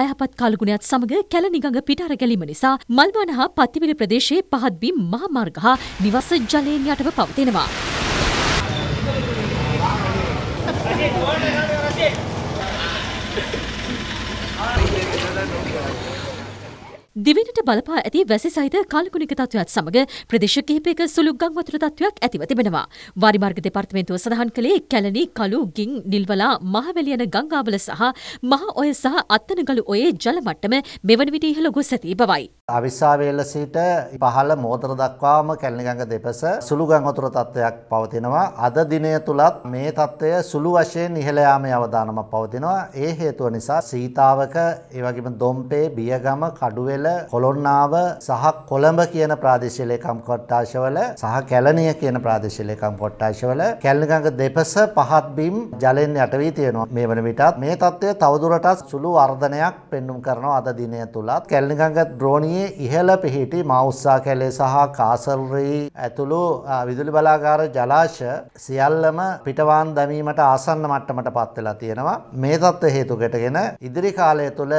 අයහපත් කාලගුණයත් සමග කැලනිගඟ පිටාර ගැලීම නිසා මල්වාන හා පත්තිවිල ප්‍රදේශයේ පහත් බිම් මහමාර්ග හා නිවස ජලයෙන් යටව පවතිනවා. දිවෙනට බලපා ඇති වැසි සහිත කාලකුණික තත්ත්වයක් සමග ප්‍රදේශ කිහිපයක සුළු ගං වතුර තත්ත්වයක් ඇතිව තිබෙනවා. වාරිමාර්ග දෙපාර්තමේන්තුව සඳහන් කළේ කැලණි, කළු, ගින්, නිල්වලා, මහවැලි යන ගංගාවල සහ මහ ඔය සහ අත්තනගලු ඔයේ ජල මට්ටම මෙවන විට ඉහළ ගොස් ඇති බවයි. අවිස්සාවේල සිට පහළ මෝතර දක්වාම කැලණිගඟ දෙපස සුළු ගං වතුර තත්ත්වයක් පවතිනවා. අද දිනය තුලත් මේ තත්ත්වය සුළු වශයෙන් ඉහළ යාමේ අවදානමක් පවතිනවා. ඒ හේතුව නිසා සීතාවක ඒ වගේම දොම්පේ, බියගම, කඩුවෙල පෙරහැර කොළොන්නාව සහ කොළඹ කියන ප්‍රාදේශීය ලේකම් කොට්ටාශවල සහ කැලණිය කියන ප්‍රාදේශීය ලේකම් කොට්ටාශවල කැලණිගඟ දෙපස පහත් බිම් ජලයෙන් යට වී තියෙනවා. මේ වන විටත් මේ තත්ත්වය තවදුරටත් සුළු වර්ධනයක් පෙන්눔 කරනවා අද දිනය තුලත්. කැලණිගඟ ද්‍රෝණියේ ඉහළ පිහිටි මෞස්සා කැලේ සහ කාසල්රී ඇතුළු විදුලි බලාගාර ජලාශ සියල්ලම පිටවාන් දැමීමට ආසන්න මට්ටමට පත් වෙලා තියෙනවා. මේ තත්ත්ව හේතු කොටගෙන ඉදිරි කාලය තුල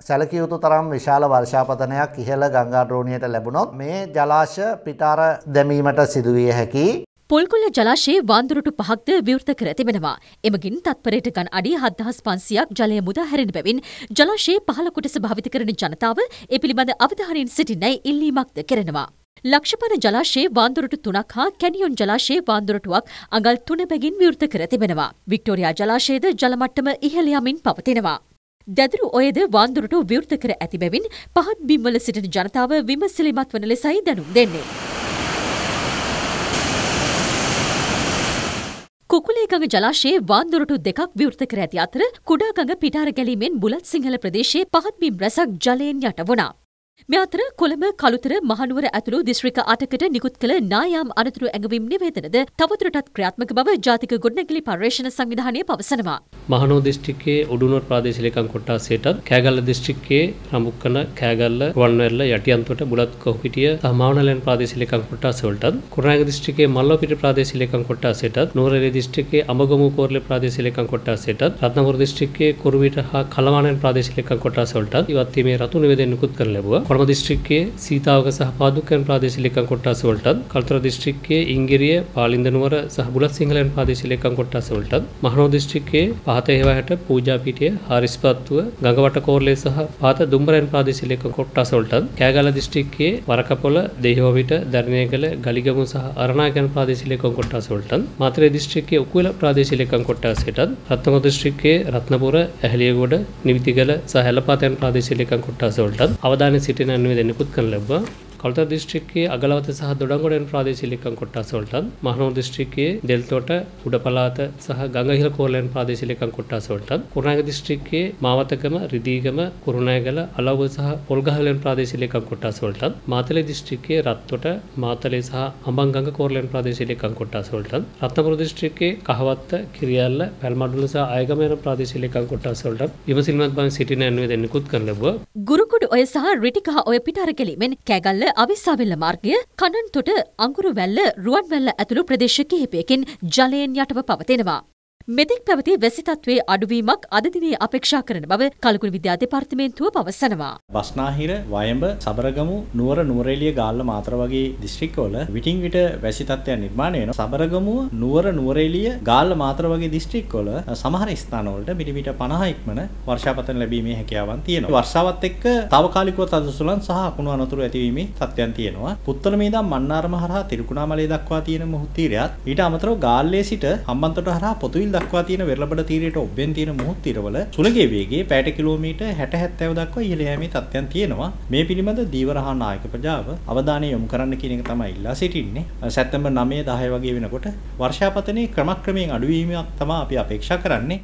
සැලකිය යුතු තරම් විශාල වර්ෂා ව්‍යාපතනයක් ඉහළ ගංගා ද්‍රෝණියට ලැබුණොත් මේ ජලාශ පිටාර දැමීමට සිදුවිය හැකි පොල්ගොල්ල ජලාශයේ වන්දුරටු පහක්ද විවෘත කර තිබෙනවා. එමගින් තත්පරයට ගන් අඩි 7500ක් ජලය මුදා හැරෙන බැවින් ජලාශයේ පහළ කොටස භාවිත කරන ජනතාව ඒ පිළිබඳ අවධානයෙන් සිටින්නයි ඉල්ලීමක්ද කරනවා. ලක්ෂපන ජලාශයේ වාන්දුරටු තුනක් හා කැනියොන් ජලාශයේ වාන්දුරටුවක් අඟල් තුන බැගින් විවෘත කර තිබෙනවා. වික්ටෝරියා ජලාශයේද ජලමට්ටම ඉහළ යමින් පවතිනවා. දැදුරු ඔයද වාන්දුරට විවෘත කර ඇති බැවින් පහත් බිම්වල සිටින ජනතාව විමසිලිමත් වන ලෙසයි දැනුම් දෙන්නේ. කුකුලේගඟ ජලාශයේ වාන්දුරටු දෙකක් විවෘත කර ඇති අතර කුඩාගඟ පිටාර ගැලීමෙන් බුලත් සිංහල ප්‍රදේශයේ පහත් බිම් රැසක් ජලයෙන් යට වුණා. මේ අතර කොළඹ කළුතර මහනුවර ඇතුළු දිස්ත්‍රික්ක අටකට නිකුත් කළ නායාම් අනතුරු ඇඟවීම් නිවේදනද තවදුරටත් ක්‍රියාත්මක බව ජාතික ගොඩනැගිලි පර්යේෂණ සංවිධානය පවසනවා. මහනෝ දිස්ත්‍රික්කයේ උඩුනුවර ප්‍රාදේශීය ලේකම් කොට්ටාසයටත් කෑගල්ල දිස්ත්‍රික්කයේ රඹුක්කන කෑගල්ල රුවන්වැල්ල යටියන්තොට බුලත් කොහුපිටිය සහ මාවනලෙන් ප්‍රාදේශීය ලේකම් කොට්ටාස වලටත් කුරුණෑගල දිස්ත්‍රික්කයේ මල්ලෝපිට ප්‍රාදේශීය ලේකම් කොට්ටාසයටත් නුවරඑළිය දිස්ත්‍රික්කයේ අඹගමු කෝරළේ ප්‍රාදේශීය ලේකම් කොට්ටාසයටත් රත්නපුර දිස්ත්‍රික්කයේ කුරුවිට හා කලවාණෙන් ප්‍රාදේශීය ලේකම් කොට්ටාස වලටත් ඉවත් වීමේ රතු නිවේදන නිකුත් කරන ලැබුවා. කොළඹ දිස්ත්‍රික්කයේ සීතාවක සහ පාදුක්කන් ප්‍රාදේශීය ලේකම් කොට්ටාස වලටත් කල්තර දිස්ත්‍රික්කයේ ඉංගිරිය පාලින්ද නුවර සහ බුලත් සිංහලයන් ප්‍රාදේශීය ලේකම් කොට්ටාස වලටත් මහනෝ දිස්ත්‍රික්කයේ පහත හේවාහැට පූජා පිටිය හාරිස්පත්තුව ගඟවට කෝරළේ සහ පහත දුම්බරයන් ප්‍රාදේශීය ලේකම් කොට්ටාස වලටත් කෑගල්ල දිස්ත්‍රික්කයේ වරකපොළ දෙහිවවිට දරණේගල ගලිගමු සහ අරණාගම ප්‍රාදේශීය ලේකම් කොට්ටාස වලටත් මාතලේ දිස්ත්‍රික්කයේ උකුල ප්‍රාදේශීය ලේකම් කොට්ටාසයටත් රත්නපුර දිස්ත්‍රික්කයේ රත්නපුර ඇහැලියගොඩ නිවිතිගල සහ හැලපාතයන් ප්‍රාදේශීය ලේකම් කොට්ටාස වලටත් අවධානය සිටින නිවේදන නිකුත් කරන ලැබුවා. කළුතර දිස්ත්‍රික්කයේ අගලවත සහ දොඩංගොඩෙන් ප්‍රාදේශීය ලේකම් කොට්ටාස වලටත් මහනුවර දිස්ත්‍රික්කයේ දෙල්තොට උඩ පළාත සහ ගංගහිල කෝරළෙන් ප්‍රාදේශීය ලේකම් කොට්ටාස වලටත් කුරුණෑගල දිස්ත්‍රික්කයේ මාවතගම රිදීගම කුරුණෑගල අලව්ව සහ පොල්ගහවෙන් ප්‍රාදේශීය ලේකම් කොට්ටාස වලටත් මාතලේ දිස්ත්‍රික්කයේ රත්තොට මාතලේ සහ අඹංගඟ කෝරළෙන් ප්‍රාදේශීය ලේකම් කොට්ටාස වලටත් රත්නපුර දිස්ත්‍රික්කයේ කහවත්ත කිරියල්ල පැල්මඩුල සහ අයගම යන ප්‍රාදේශීය ලේකම් කොට්ටාස වලටත් විමසිලිමත් බව සිටින ඇන්නුවේ දෙන්නෙකුත් කරන ලැබුවා. ගුරුකුඩු ඔය සහ රිටිකහ ඔය පිටාර ගැලීමෙන් කෑගල්ල අවිස්සාවෙල්ල මාර්ගය කණන්තොට අඟුරුවැල්ල රුවන්වැල්ල ඇතුළු ප්‍රදේශ කිහිපයකින් ජලයෙන් යටව පවතිනවා. මෙතෙක් පැවති වැසි තත්ත්වයේ අඩුවීමක් අද දිනේ අපේක්ෂා කරන බව කලකුණු විද්‍යා දෙපාර්තමේන්තුව පවසනවා. බස්නාහිර, වයඹ, සබරගමු, නුවර, නුවරඑළිය, ගාල්ල, මාතර වගේ දිස්ත්‍රික්කවල විටින් විට වැසි තත්ත්වයන් නිර්මාණය වෙනවා. සබරගමුව, නුවර, නුවරඑළිය, ගාල්ල, මාතර වගේ දිස්ත්‍රික්කවල සමහර ස්ථානවලට මිලිමීටර් 50 ඉක්මන වර්ෂාපතන ලැබීමේ හැකියාවන් තියෙනවා. වර්ෂාවත් එක්ක తాවකාලිකව තදසුලන් සහ අකුණු අනතුරු ඇතිවීමේ තත්ත්වයන් තියෙනවා. පුත්තල මේදම් මන්නාරම හරහා තිරිකුණාමලේ දක්වා තියෙන මුහුත් තීරයත් ඊට අමතරව ගාල්ලේ සිට හම්බන්තොට හරහා පොතුවිල් දක්වා තියෙන වෙරළබඩ තීරයට ඔබ්බෙන් තියෙන මුහුත් තීරවල සුළගේ වේගය පැයට කිලෝමීටර් 60 70 දක්වා ඉහළ යෑමේ තත්ත්වයන් තියෙනවා. මේ පිළිබඳ දීවරහා නායක ප්‍රජාව අවධානය යොමු කරන්න කියන එක තමයි ඉල්ලා සිටින්නේ. සැප්තැම්බර් 9 10 වගේ වෙනකොට වර්ෂාපතනයේ ක්‍රමක්‍රමයෙන් අඩුවීමක් තමයි අපි අපේක්ෂා කරන්නේ.